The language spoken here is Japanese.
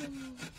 でも